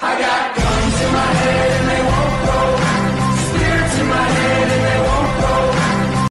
I got